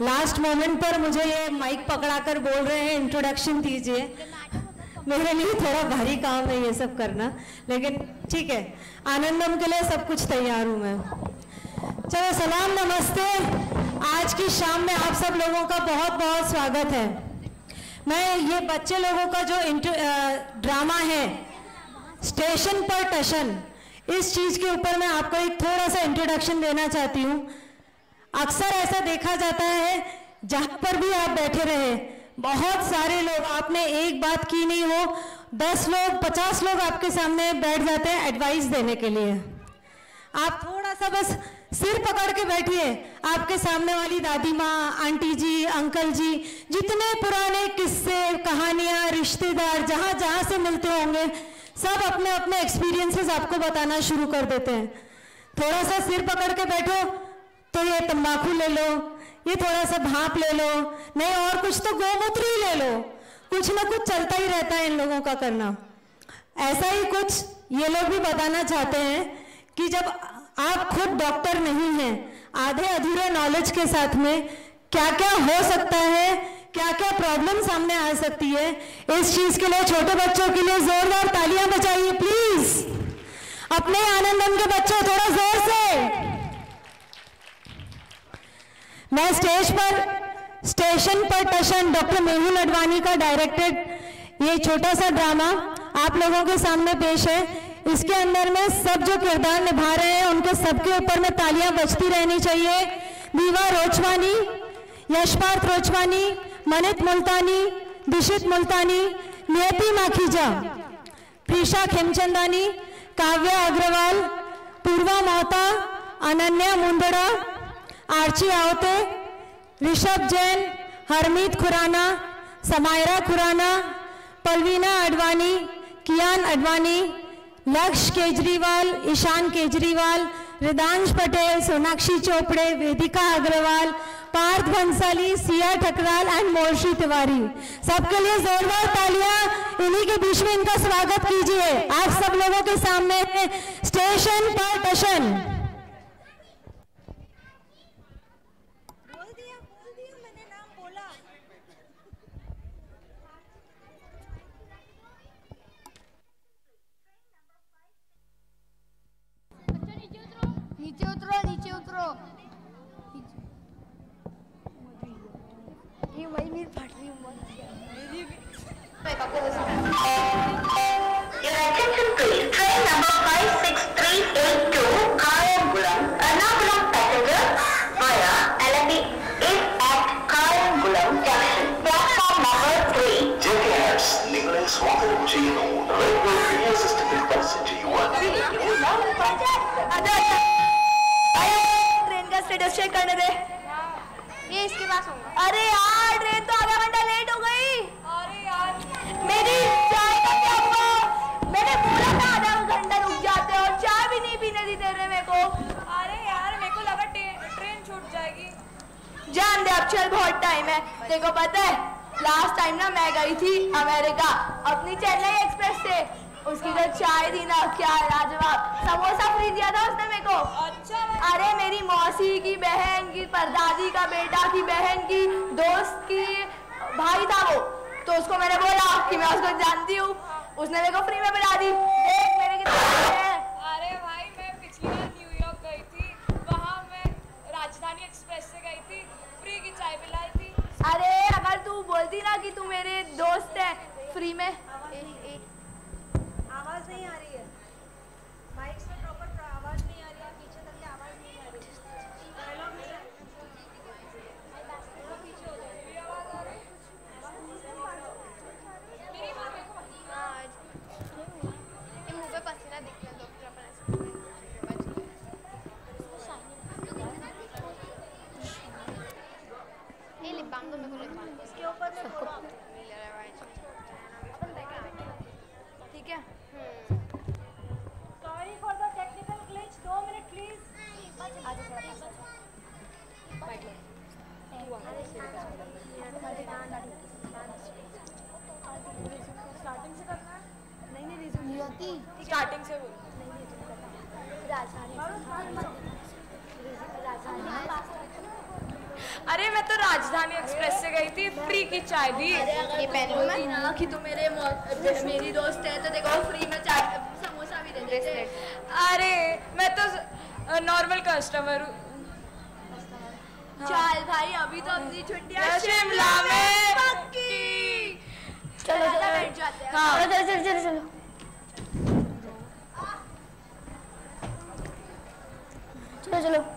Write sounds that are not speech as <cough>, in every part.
Last moment पर मुझे ये माइक पकड़ाकर बोल रहे हैं इंट्रोडक्शन दीजिए। मेरे लिए थोड़ा भारी काम है ये सब करना, लेकिन ठीक है, आनंदम के लिए सब कुछ तैयार हूँ मैं। चलो, सलाम, नमस्ते। आज की शाम में आप सब लोगों का बहुत बहुत स्वागत है। मैं ये बच्चे लोगों का जो ड्रामा है, स्टेशन पर टशन, इस चीज़ के ऊपर मैं आपको एक थोड़ा सा इंट्रोडक्शन देना चाहती हूँ। अक्सर ऐसा देखा जाता है, जहाँ पर भी आप बैठे रहे। बहुत सारे लोग, आपने एक बात की नहीं हो, दस लोग, पचास लोग आपके सामने बैठ जाते हैं एडवाइस देने के लिए। आप थोड़ा सा बस सिर पकड़ के बैठिए। आपके सामने वाली दादी माँ, आंटी जी, अंकल जी, जितने पुराने किस्से, कहानियाँ, रिश्तेदार, जहाँ जहाँ से मिलते होंगे, सब अपने अपने एक्सपीरियंसेस आपको बताना शुरू कर देते हैं। थोड़ा सा सिर पकड़ के बैठो। तो ये तंबाकू ले लो, ये थोड़ा सा भाप ले लो, नहीं और कुछ तो गोमूत्र ही ले लो। कुछ ना कुछ चलता ही रहता है इन लोगों का करना। ऐसा ही कुछ ये लोग भी बताना चाहते हैं कि जब आप खुद डॉक्टर नहीं हैं, आधे अधूरे नॉलेज के साथ में क्या क्या हो सकता है क्या क्या प्रॉब्लम सामने आ सकती है, इस चीज़ के लिए छोटे बच्चों के लिए जोरदार तालियाँ बजाइए प्लीज़ अपने आनंदम के बच्चों, थोड़ा ज़ोर से। मैं स्टेज पर, स्टेशन पर टशन, डॉक्टर मेहुल अडवाणी का डायरेक्टेड ये छोटा सा ड्रामा आप लोगों के सामने पेश है। इसके अंदर में सब जो किरदार निभा रहे हैं, उनके सबके ऊपर में तालियाँ बजती रहनी चाहिए। दीवा रोचवानी, यशपार्थ रोचवानी, मनित मुल्तानी, दिशित मुल्तानी, नियति माखीजा, प्रीशा खेमचंदानी, काव्या अग्रवाल, पूर्वा मोहता अनन्या मुंदड़ा आर्ची आवते ऋषभ जैन, हरमीत खुराना, समायरा खुराना, पलवीना अडवाणी, कियान अडवाणी लक्ष्य केजरीवाल, ईशान केजरीवाल, रिदांश पटेल, सोनाक्षी चोपड़े, वेदिका अग्रवाल, पार्थ भंसाली, सिया ठकराल एंड मोर्शी तिवारी। सबके लिए जोरदार तालियाँ। इन्हीं के बीच में इनका स्वागत कीजिए। आप सब लोगों के सामने स्टेशन पर टशन नीचे उतरो नीचे उतरो ये वही मेरी फट रही है मेरी वीडियो शेयर करने दे। ये इसके पास होगा। अरे यार ट्रेन तो आधा घंटा लेट हो गई। अरे यार। मेरी चाय का क्या हुआ? मैंने बोला था आधा घंटा रुक जाते और चाय भी नहीं पीने दी दे रहे मेरे को। अरे यार मेरे को लगा ट्रेन छूट जाएगी। जान दे अब चल बहुत टाइम है। देखो पता है लास्ट टाइम ना मैं गई थी अमेरिका अपनी चेन्नई एक्सप्रेस से। उसकी जो चाय दी ना क्या लाजवाब समोसा फ्री दिया था उसने मेरे को। अच्छा अरे मेरी मौसी की बहन की परदादी का बेटा की बहन की दोस्त की भाई था वो। तो उसको मैंने बोला कि मैं उसको जानती हूँ। उसने मेरे को फ्री में पिला दी। एक मेरे अरे भाई मैं पिछली बार न्यूयॉर्क गई थी। वहाँ राजधानी एक्सप्रेस थी। फ्री की चाय थी। अरे अगर तू बोलती ना कि तू मेरे दोस्त है फ्री में। नहीं आ रही मैं तो राजधानी एक्सप्रेस से गई थी फ्री की चाय दी ये पहन लो मैं? ना कि तू मेरे मौ- मेरी दोस्त है तो देखो फ्री में चाय समोसा भी दे देते। अरे मैं तो नॉर्मल कस्टमर हूँ। चल भाई अभी तो अपनी छुट्टियाँ शिमला में। पक्की। चलो चलो चलो। बैठ जाते हैं। हाँ। चलो चलो चलो चलो। चलो चलो।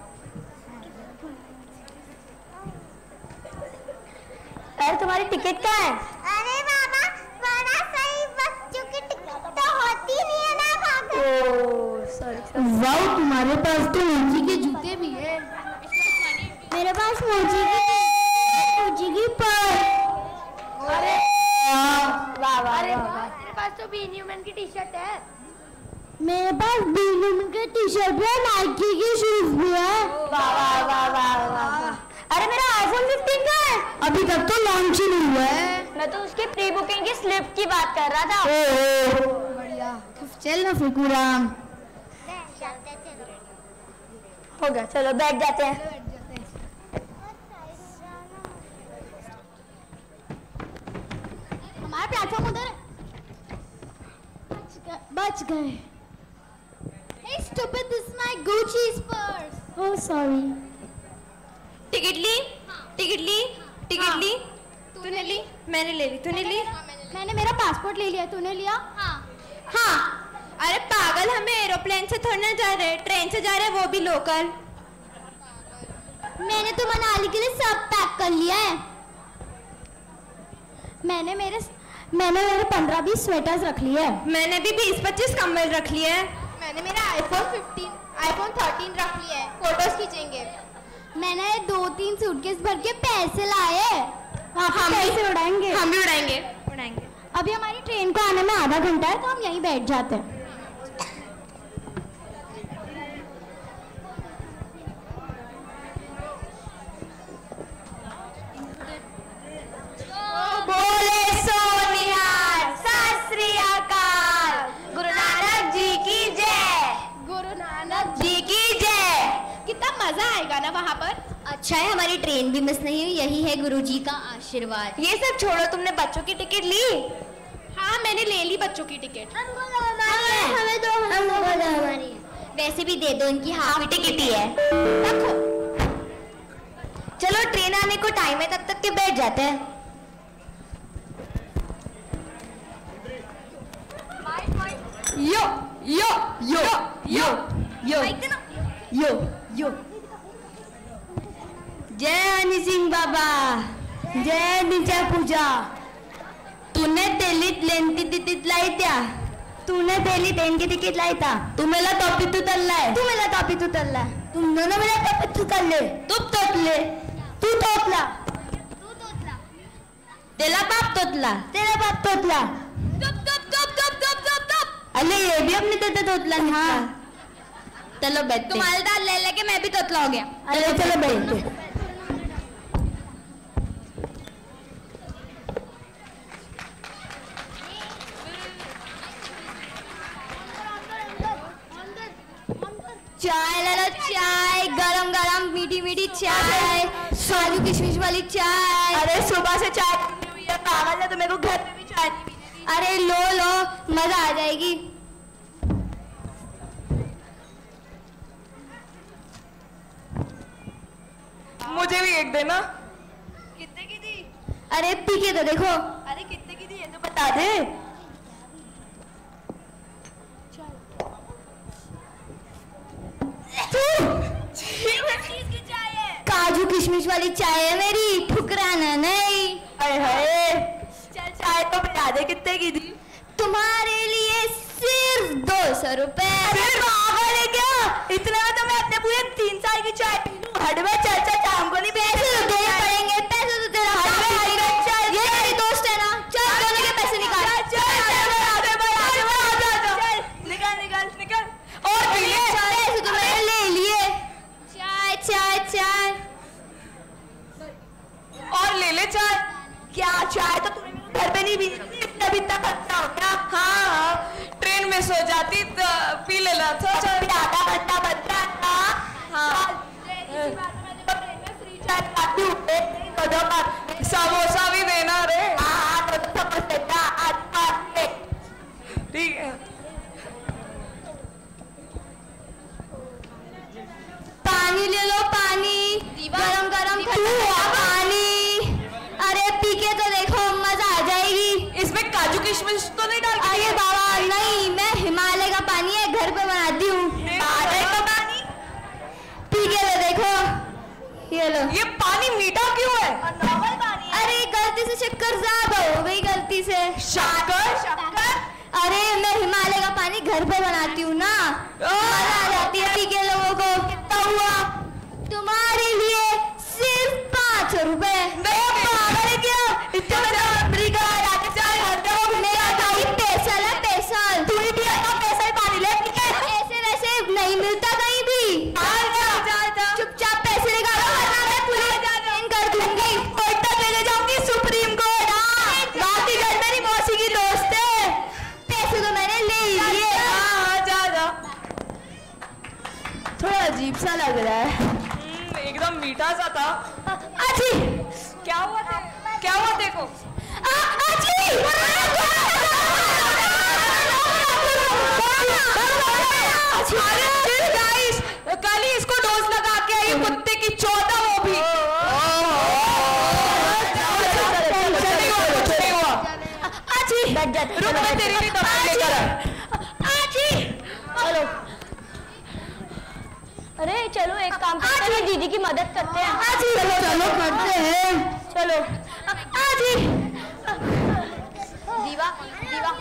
अरे तुम्हारी टिकट क्या है? अरे बाबा बड़ा सही बच्चों की टिकट तो होती नहीं है ना ओह सॉरी वाओ तुम्हारे पास तो मोची के जूते भी है। मेरे पास मोची की मोची की पर। अरे। वाह वाह अरे वाह वाह पास तो बी न्यूमैन की टी शर्ट है। मेरे पास बीलूम के टी शर्ट भी है नाइकी की शूज़ भी है। वाह वाह वाह वाह वाह। अरे मेरा आईफोन 15 का है। अभी तक तो लॉन्च ही नहीं हुआ है। मैं तो उसकी प्री बुकिंग की स्लिप की बात कर रहा था। बढ़िया। चल ना फिकुराम। हो गया चलो बैठ जाते हैं। हमारा प्लेटफॉर्म उधर है। बच गए बच गए। Hey stupid this is my Gucci's purse Oh sorry ticket Lee? Ticket ली? टिकट ली? तूने ली? मैंने ले ली। तूने ली? मैंने मेरा पासपोर्ट ले लिया। तूने लिया? हाँ। हाँ। अरे पागल हमें एरोप्लेन से थोड़ा ना जा रहे। ट्रेन से जा रहे वो भी लोकल मैंने तो मनाली के लिए सब पैक कर लिया है। मैंने मेरे मैंने मेरे पंद्रह बीस स्वेटर्स रख लिए हैं। मैंने भी बीस पच्चीस कम्बल रख लिए हैं। मैंने मेरा आईफोन 15 आईफोन 13 रख लिया है। फ़ोटोज़ खींचेंगे। मैंने दो तीन सूटकेस भर के पैसे लाए। हम पैसे उड़ाएँगे? हम भी उड़ाएँगे। उड़ाएँगे। अभी हमारी ट्रेन को आने में आधा घंटा है तो हम यहीं बैठ जाते हैं। अच्छा है हमारी ट्रेन भी मिस नहीं हुई यही है गुरुजी का आशीर्वाद। ये सब छोड़ो तुमने बच्चों की टिकट ली? हाँ मैंने ले ली बच्चों की टिकट हमें दो हमारी वैसे भी दे दो इनकी हाफ़ टिकट ही है। रखो। चलो ट्रेन आने को टाइम है तब तक के बैठ जाते हैं। यो yo yo yo yo yo यो। जय हनी सिंह बाबा जय निचा पूजा। तूने तेली लेंटी तिकीट लाई त्या तूने तेली ट्रेन की तिकीट लाई था तू मेला टॉपी तू तल्लाय तू मेला टॉपी तू तल्लाय तुम दोनों मेला टॉपी तू तल्ले तू तोतले तू तोतला तेला बाप तोतला तेरा बाप तोतला अरे ये भी अपने तेते तोतला हाँ. चलो बैठते. तुम्हारे दाल ले लेके मैं भी तोतला हो गया. चलो चलो बैठते चाय ले लो चाय गरम गरम मीठी मीठी चाय काजू किशमिश वाली चाय। अरे सुबह से चाय है पागल है तो मेरे को घर पे भी चाय नहीं पीनी अरे लो लो मज़ा आ जाएगी। मुझे भी एक देना। कितने की थी? अरे पी के तो देखो। अरे कितने की थी ये तो बता दे की चाय है काजू किशमिश वाली चाय है मेरी ठुकराना नहीं। अरे हाय। चल चाय तो बता दे कितने की थी? तुम्हारे लिए सिर्फ़ दो सौ रुपए। पागल है क्या? इतना तो मैं अपने पूरे तीन साल की चाय पी लू। चल चल शाम को नहीं पैसे अच्छा है तो तुम्हें घर पे नहीं भेजती अभी तक अच्छा हो गया। हाँ ट्रेन में सो जाती तो पी ले ला अच्छा, चल आधा घंटा बच हाँ।, हाँ समोसा भी देना रे। हाँ, तो ठीक है। पानी ले लो पानी। गरम गरम काजू किशमिश तो नहीं डाल अरे बाबा नहीं मैं हिमालय का पानी है घर पे बनाती हूँ। ठीक का पानी? पी के तो देखो। ये लो। ये पानी मीठा क्यों है? अरे गलती से शक्कर ज़्यादा हो गई गलती से। शक्कर? अरे मैं हिमालय का पानी घर पे बनाती हूँ ना मज़ा आ जाती है पी के लोगों को कितना हुआ तुम्हारे लिए सिर्फ़ पाँच रुपए पागल है क्या इतना बड़ा अमेरिका राजस्थान हर मेरा भाई पैसल है पैसल तू भी अपना पैसा पानी ले ऐसे वैसे नहीं मिलता कहीं भी चुपचाप पैसे निकालो वरना मैं पुलिस फ़ोन कर दूँगी कोर्ट तक लेके जाऊँगी सुप्रीम कोर्ट रात ही घर मेरी मौसी की दोस्त है पैसे तो मैंने ले ही लिए हाँ, जा जा थोड़ा अजीब सा लग रहा है हम्म, एकदम मीठा सा था अजी क्या हुआ थे क्या हुआ देखो आ- अजी अरे गाइस कल ही इसको डोज लगा के आई कुत्ते की चौदह वो भी। रुक मैं तेरे लिए दवाई लेकर। चलो। अरे चलो एक काम करते हैं दीदी की मदद करते हैं। अजी चलो चलो करते हैं। चलो। अजी दीवा दीवा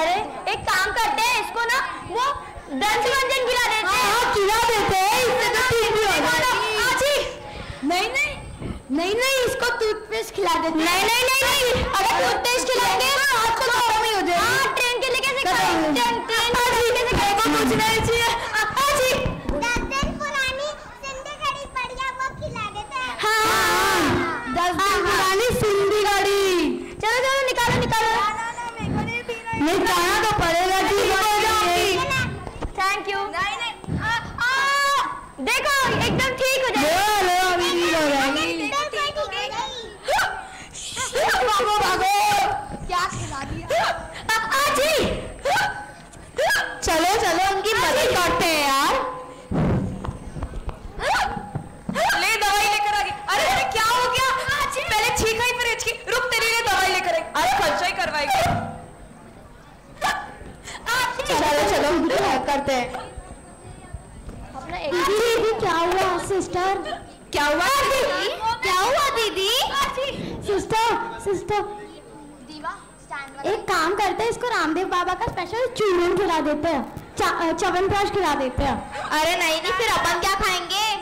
अरे। एक काम करते हैं इसको ना वो दंत मंजन खिला देते हैं। हाँ खिला देते हैं। इससे तो ठीक भी हो। जाएगी नहीं नहीं नहीं नहीं इसको टूथपेस्ट खिला देते नहीं नहीं नहीं नहीं अगर टूथपेस्ट खिलाएँगे तो हाथ तो गरम ही हो जाएगा। हाँ ट्रेन के लिए कैसे खाएँगे ट्रेन ट्रेन के लिए कैसे खाएँगे कुछ नहीं चाहिए आजी दस दिन पुरानी सिंधी घड़ी बढ़िया वो खिला देते हैं हाँ दस दिन पुरानी सिंधी गाड़ी चलो चलो निकालो निकालो नहीं जाना तो पड़ेगा ठीक हो जाएगी थैंक यू नहीं नहीं आ, आ, देखो एकदम ठीक हो जाएगी लो अभी ठीक हो जाएगी भागो भागो क्या खिला दिया आ- आजी चलो चलो उनकी मदद करते हैं यार ले दवाई लेकर आ गई अरे अरे क्या हो गया पहले छींक आई फिर हिचकी रुक तेरे लिए दवाई लेकर आई अरे खर्चा ही करवाएगी चलो चलो उनकी हेल्प करते हैं दीदी क्या हुआ सिस्टर क्या हुआ दीदी क्या हुआ दीदी सिस्टर। एक काम करते हैं इसको रामदेव बाबा का स्पेशल चूरन खिला देते हैं चा- च्यवनप्राश खिला देते हैं। अरे नहीं नहीं फिर अपन क्या खाएँगे?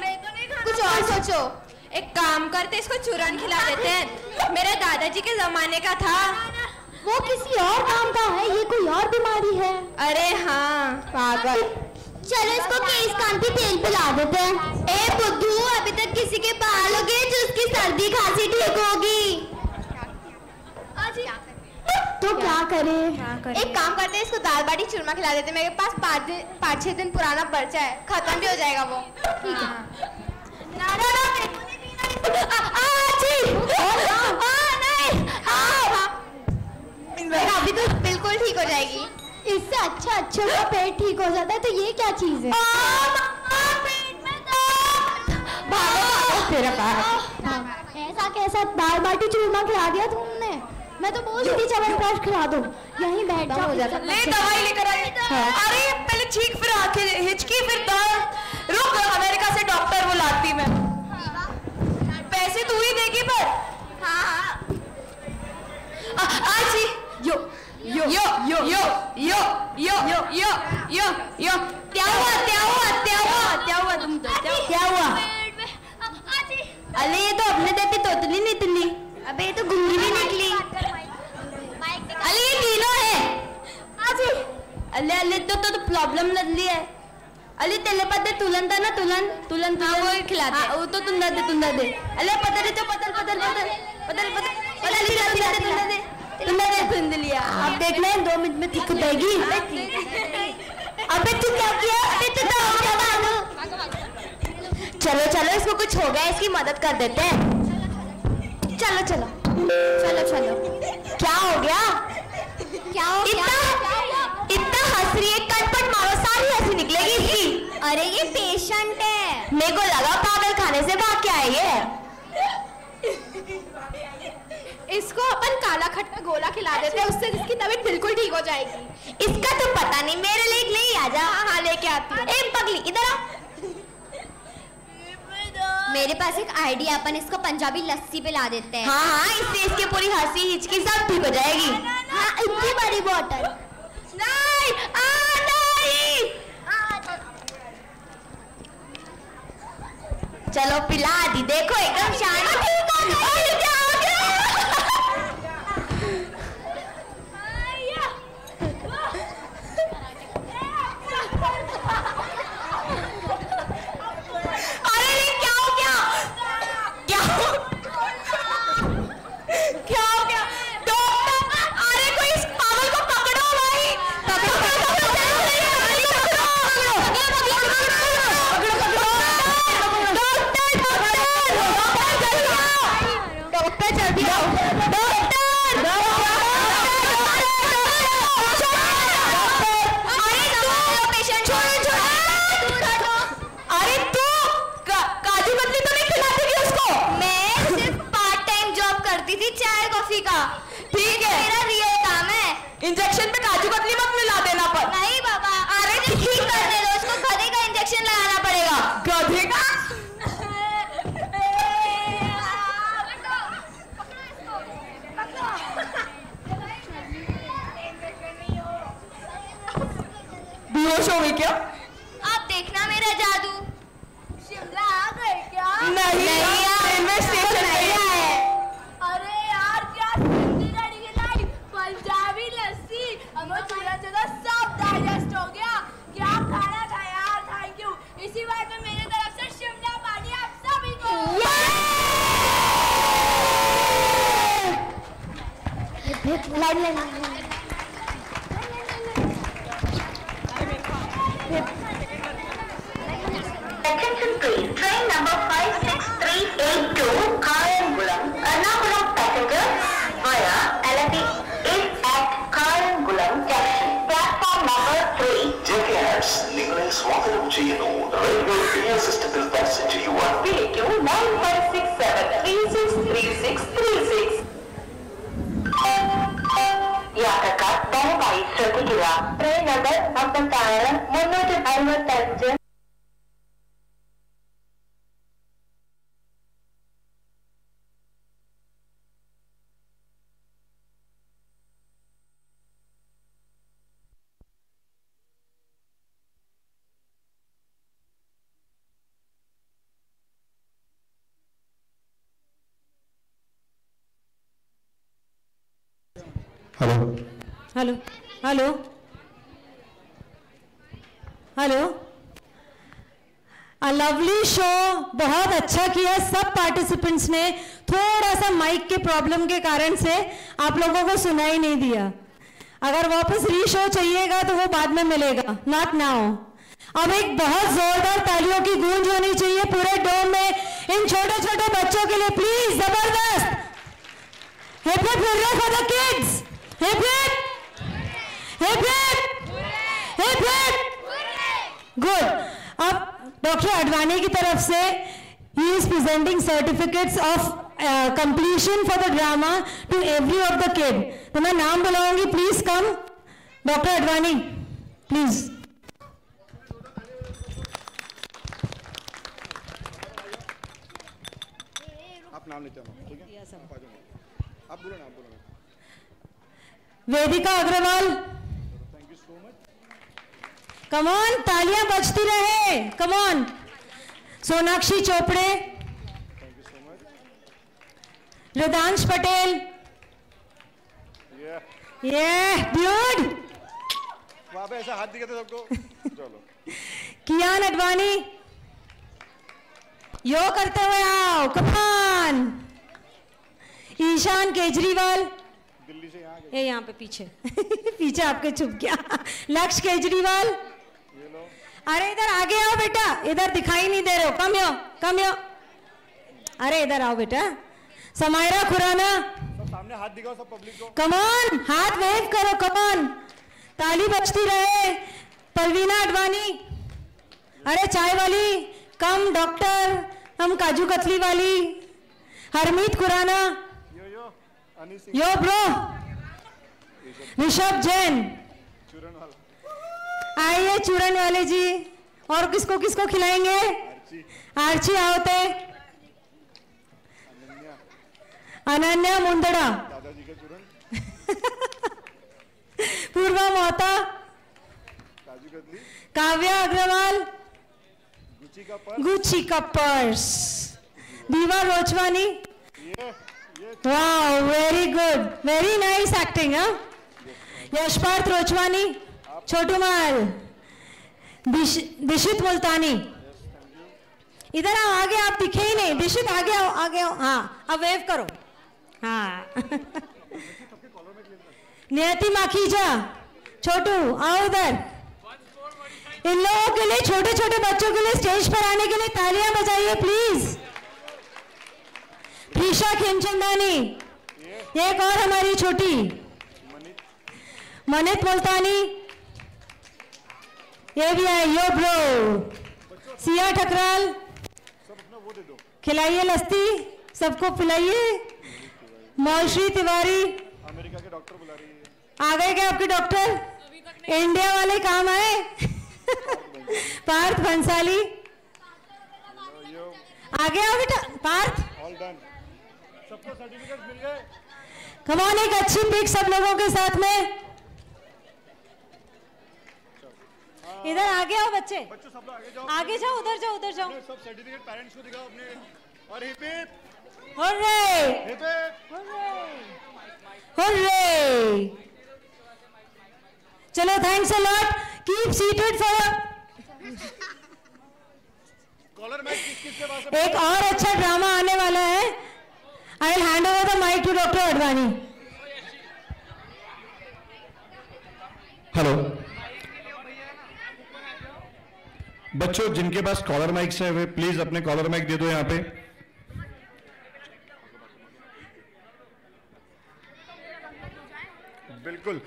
कुछ और सोचो। एक काम करते इसको चूरन खिला देते हैं। मेरे दादाजी के जमाने का था। वो किसी और काम का है ये कोई और बीमारी है। अरे हाँ पागल। चलो इसको केस कान की तेल पिला देते हैं। ए बुद्धू अभी तक किसी के बाल हो गए जो उसकी सर्दी खांसी ठीक होगी। तो क्या करे? एक काम करते हैं इसको दाल बाटी चूरमा खिला देते हैं। मेरे पास पाँच दिन पाँच छह दिन पुराना पर्चा है। खत्म भी हो जाएगा वो। ठीक है। अभी तो बिल्कुल ठीक हो जाएगी। इससे अच्छा अच्छा का पेट ठीक हो जाता है तो ये क्या चीज़ है? भागो तेरा ऐसा कैसा दाल बाटी चूरमा खिला दिया तुमने? मैं तो बोल रही थी च्यवनप्राश खिला दो यहीं बैठ जाओ ले दवाई लेकर आई अरे पहले छींक फिर आँखें हिचकी फिर दर्द रुक अमेरिका से डॉक्टर बुलाती मैं पैसे तू ही देगी पर हाँ हाँ आज ही यो yo yo yo yo yo yo yo yo yo यो क्या हुआ क्या हुआ क्या हुआ क्या हुआ तुम तो क्या हुआ अरे ये तो अपने देती तोतली निकली अबे ये तो गुंगी भी निकली अरे ये तीनों है आजी अले अले तो तो प्रॉब्लम नजली है। अली तेले पते तुलन था ना तुलन तुलन तुलन। वो खिलाते हाँ, वो तो तुंदा दे तुंदा दे अले पता तो पतल पतल पतल पतल पतल पतल तुंदा दे तुंदा दे तुंदा दे तुंद लिया। अब देखना है दो मिनट में ठीक हो जाएगी। अबे तू क्या किया? अबे तू तो हो गया बाबू चलो चलो इसको कुछ हो गया इसकी मदद कर देते हैं। चलो चलो। चलो चलो। क्या हो गया? क्या हो गया? रही है कटपट मारो सारी हँसी निकलेगी इसकी। अरे ये पेशेंट है। मेरे को लगा पागल खाने से भाग के आई है। इसको अपन काला खट्टा गोला खिला देते हैं उससे इसकी तबीयत बिल्कुल ठीक हो जाएगी। इसका तो पता नहीं मेरे लिए ले ही आ जा। हाँ हाँ लेके आती हूँ। ए पगली इधर आ। मेरे पास एक आइडिया अपन इसको पंजाबी लस्सी पिला देते हैं। हाँ हाँ इससे इसकी पूरी हँसी हिचकी सब ठीक हो जाएगी। हाँ इतनी बड़ी बोतल नहीं चलो पिला दी देखो एकदम शांत ignorance, what o que é The railway clear system o passenger you are. PQ está 363636. ಯಾತಕ ದಯಪಾಲಿಸೋದಿಲ್ಲ ಟ್ರೈನ್ ನಂಬರ್ ಒಂಬತ್ತಾರು ಮುನ್ನೂರ ಐವತ್ತಂಜು hello hello. Hello. A lovely show बहुत अच्छा किया सब पार्टिसिपेंट्स ने। थोड़ा सा माइक के प्रॉब्लम के कारण से आप लोगों को सुनाई नहीं दिया। अगर वापस री शो चाहिएगा तो वो बाद में मिलेगा नॉट नाउ अब एक बहुत जोरदार तालियों की गूंज होनी चाहिए पूरे डोम में। इन छोटे छोटे बच्चों के लिए प्लीज़ ज़बरदस्त। Hip hip hooray for the kids hip good अब डॉक्टर अडवाणी की तरफ़ से ही is presenting certificates of completion for the drama to every of the kid तो मैं नाम बुलाऊँगी please come doctor Advani please Vedika Agarwal come on तालियाँ बजती रहे. Come on Sonakshi Chopde. Ridansh Patel. ये ड्यूड वहाँ पे ऐसा हाथ दिखाते सबको. चलो. कियान अडवाणी. यो करते हुए आओ. कमान ईशान केजरीवाल. दिल्ली से यहाँ गए. ये यहाँ पे पीछे. <laughs> पीछे आपके छुप गया लक्ष्य केजरीवाल. अरे इधर आगे आओ बेटा। इधर दिखाई नहीं दे रहे हो। कम यो कम यो अरे इधर आओ बेटा। समायरा खुराना। सामने हाथ दिखाओ सब पब्लिक को। कमॉन हाथ वेव करो कमॉन ताली बजती रहे। परवीना अडवाणी। अरे चाय वाली। कम डॉक्टर हम काजू कतली वाली। Harmeet Khurana. Yo yo yo bro Rishabh Jain. आइए चूरन वाले जी। और किसको किसको खिलाएँगे? आर्ची आवते अनन्या मुंदड़ा। पूर्वा मोहता। काव्या अग्रवाल। गुची का पर्स। दीवा रोचवानी ये very good very nice acting Yashparth Rochwani छोटू माल। दिश- दिशित मुल्तानी। इधर आओ आगे आप दिखे ही नहीं। दिशित आगे आओ आगे आओ। हाँ अब वेव करो। हाँ। नियति माखीजा छोटू आओ इधर। इन लोगों के लिए छोटे छोटे बच्चों के लिए स्टेज पर आने के लिए तालियाँ बजाइए प्लीज़ प्रीशा खेमचंदानी। एक और हमारी छोटी। मनित मुल्तानी। ये भी है यो ब्रो। सिया ठकराल। खिलाइए लस्ती सबको पिलाइए। मौश्री तिवारी। अमेरिका के डॉक्टर बुला रही है आ गए क्या आपके डॉक्टर? इंडिया वाले काम आए। पार्थ भंसाली। आ आओ बेटा पार्थ? सबको सर्टिफिकेट मिल गए। कमॉन एक अच्छी पिक सब लोगों के साथ में। इधर आगे आओ बच्चे? बच्चों सब लोग आगे जाओ। आगे जाओ उधर जाओ उधर जाओ। सब सर्टिफिकेट पेरेंट्स को दिखाओ अपने। और hip hip hooray! Hip hip hooray! चलो thanks a lot keep seated for collar mic किस किस के पास एक और अच्छा ड्रामा आने वाला है। I will hand over the mic to doctor Advani hello बच्चों, जिनके पास कॉलर माइक्स है, वे प्लीज़ अपने कॉलर माइक दे दो यहाँ पे। बिल्कुल।